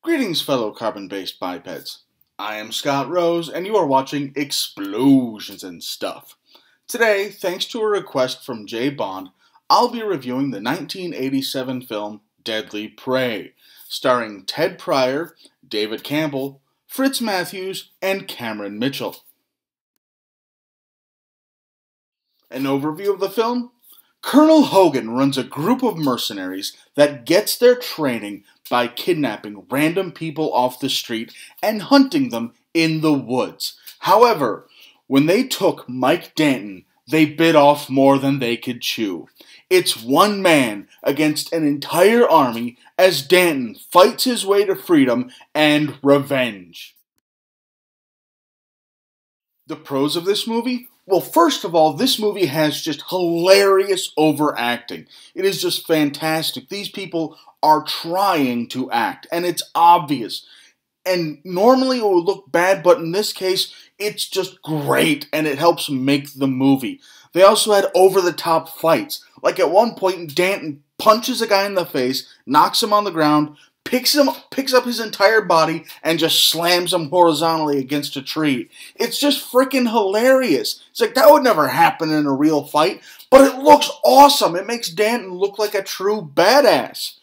Greetings, fellow carbon based bipeds. I am Scott Rose, and you are watching Explosions and Stuff. Today, thanks to a request from Jay Bond, I'll be reviewing the 1987 film Deadly Prey, starring Ted Prior, David Campbell, Fritz Matthews, and Cameron Mitchell. An overview of the film Colonel Hogan runs a group of mercenaries that gets their training by kidnapping random people off the street and hunting them in the woods. However, when they took Mike Danton, they bit off more than they could chew. It's one man against an entire army as Danton fights his way to freedom and revenge. The pros of this movie well, first of all, this movie has just hilarious overacting. It is just fantastic. These people are trying to act, and it's obvious. And normally it would look bad, but in this case, it's just great, and it helps make the movie. They also had over the top fights. Like at one point, Danton punches a guy in the face, knocks him on the ground, picks him picks up his entire body and just slams him horizontally against a tree. It's just freaking hilarious. It's like that would never happen in a real fight, but it looks awesome. It makes Danton look like a true badass.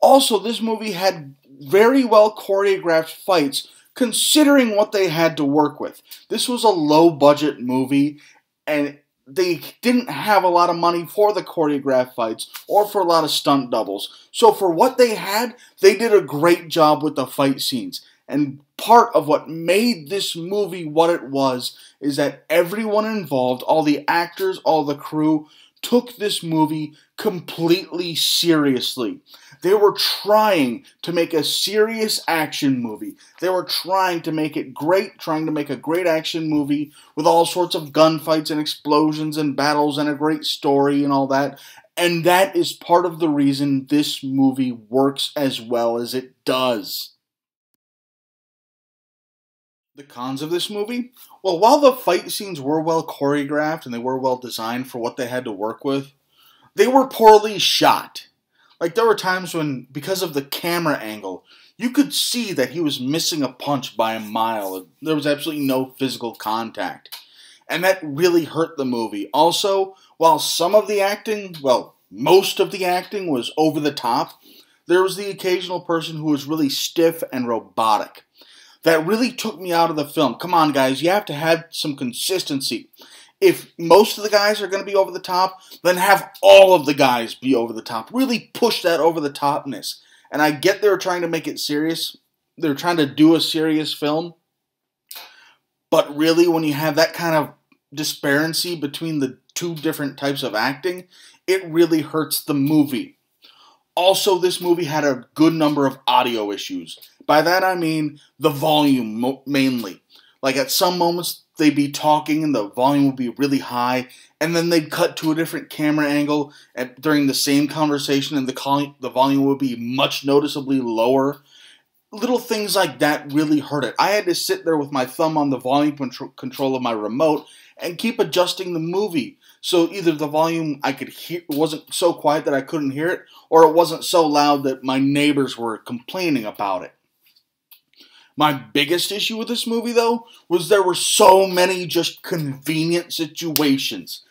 Also, this movie had very well choreographed fights considering what they had to work with. This was a low budget movie and they didn't have a lot of money for the choreographed fights or for a lot of stunt doubles. So for what they had, they did a great job with the fight scenes. And part of what made this movie what it was is that everyone involved, all the actors, all the crew, took this movie completely seriously. They were trying to make a serious action movie. They were trying to make it great, trying to make a great action movie with all sorts of gunfights and explosions and battles and a great story and all that. And that is part of the reason this movie works as well as it does. The cons of this movie? Well, while the fight scenes were well choreographed and they were well designed for what they had to work with, they were poorly shot. Like, there were times when, because of the camera angle, you could see that he was missing a punch by a mile. There was absolutely no physical contact. And that really hurt the movie. Also, while some of the acting, well, most of the acting was over the top, there was the occasional person who was really stiff and robotic that really took me out of the film. Come on, guys, you have to have some consistency. If most of the guys are going to be over the top, then have all of the guys be over the top. Really push that over the topness. And I get they're trying to make it serious. They're trying to do a serious film. But really, when you have that kind of disparity between the two different types of acting, it really hurts the movie. Also, this movie had a good number of audio issues. By that I mean the volume mainly. Like at some moments they'd be talking and the volume would be really high, and then they'd cut to a different camera angle at, during the same conversation, and the the volume would be much noticeably lower. Little things like that really hurt it. I had to sit there with my thumb on the volume control of my remote and keep adjusting the movie. So either the volume I could hear wasn't so quiet that I couldn't hear it, or it wasn't so loud that my neighbors were complaining about it. My biggest issue with this movie, though, was there were so many just convenient situations.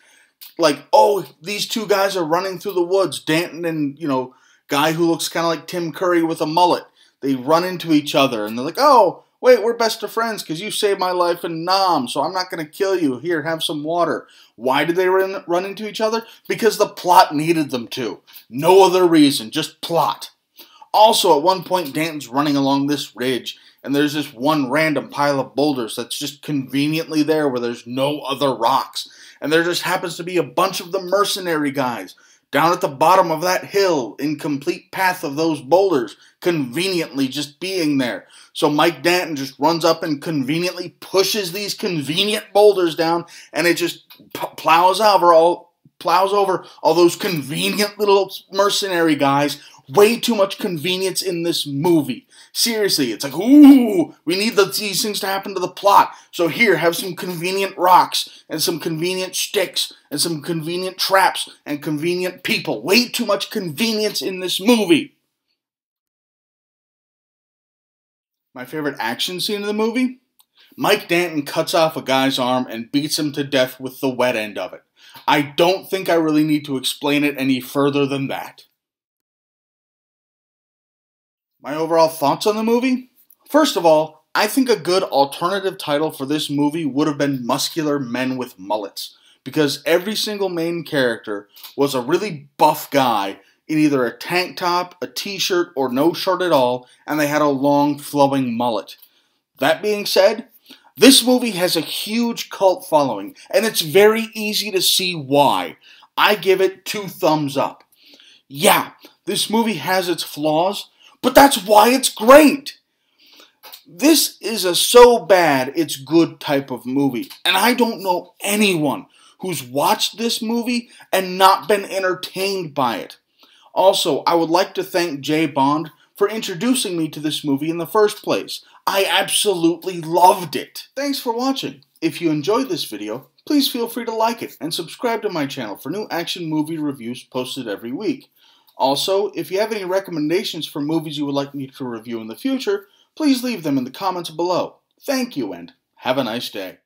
Like, oh, these two guys are running through the woods. Danton and, you know, guy who looks kind of like Tim Curry with a mullet. They run into each other and they're like, oh, wait, we're best of friends because you saved my life in Nam, so I'm not going to kill you. Here, have some water. Why did they run, run into each other? Because the plot needed them to. No other reason, just plot. Also, at one point, Danton's running along this ridge and there's this one random pile of boulders that's just conveniently there where there's no other rocks. And there just happens to be a bunch of the mercenary guys down at the bottom of that hill in complete path of those boulders, conveniently just being there. So Mike Danton just runs up and conveniently pushes these convenient boulders down, and it just plows over all plows over all those convenient little mercenary guys way too much convenience in this movie. Seriously, it's like, ooh, we need the, these things to happen to the plot. So here, have some convenient rocks and some convenient sticks and some convenient traps and convenient people. Way too much convenience in this movie. My favorite action scene in the movie? Mike Danton cuts off a guy's arm and beats him to death with the wet end of it. I don't think I really need to explain it any further than that. My overall thoughts on the movie? First of all, I think a good alternative title for this movie would have been Muscular Men with Mullets, because every single main character was a really buff guy in either a tank top, a t shirt, or no shirt at all, and they had a long flowing mullet. That being said, this movie has a huge cult following, and it's very easy to see why. I give it two thumbs up. Yeah, this movie has its flaws, but that's why it's great. This is a so bad it's good type of movie, and I don't know anyone who's watched this movie and not been entertained by it. Also, I would like to thank Jay Bond for introducing me to this movie in the first place. I absolutely loved it. Thanks for watching. If you enjoyed this video, please feel free to like it and subscribe to my channel for new action movie reviews posted every week. Also, if you have any recommendations for movies you would like me to review in the future, please leave them in the comments below. Thank you and have a nice day.